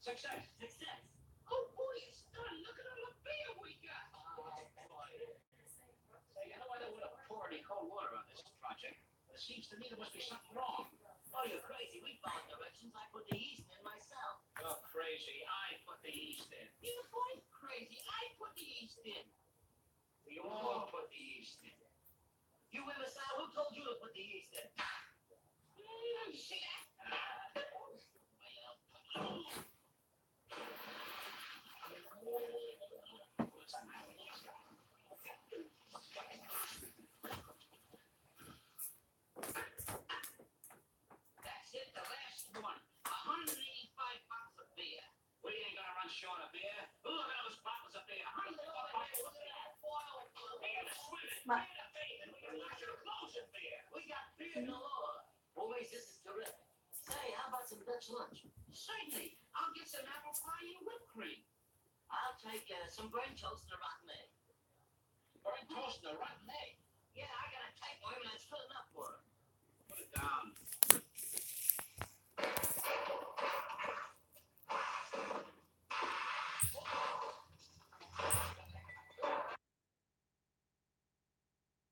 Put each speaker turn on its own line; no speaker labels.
Success.
Success.
Oh boy, it's done. Look at all the beer we got. Oh boy. Say, you know, I don't want to pour any cold water on this project. It seems to me there must be something wrong.
Oh, you're crazy. We followed directions. I put the yeast in myself.
You're crazy. I put the yeast in.
You're quite crazy. I put the yeast in.
We all put the yeast in.
You imbecile. Who told you to put the yeast in?
Mm, see that? Ah. What's the matter with you? That's it, the last one. 185 bottles of beer. We ain't gonna run short of beer. Look at those bottles of beer. 185 bottles of beer. We gotta swim it. We
Ma-
gotta bathe it. We gotta wash our clothes in beer.
We got beer galore. Boys, this is terrific. Say, how about some Dutch lunch?
Certainly. I'll get some apple pie and whipped cream.
I'll take uh, some brain toast and a rotten egg.
Burnt toast and a rotten